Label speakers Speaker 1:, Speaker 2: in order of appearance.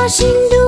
Speaker 1: 小心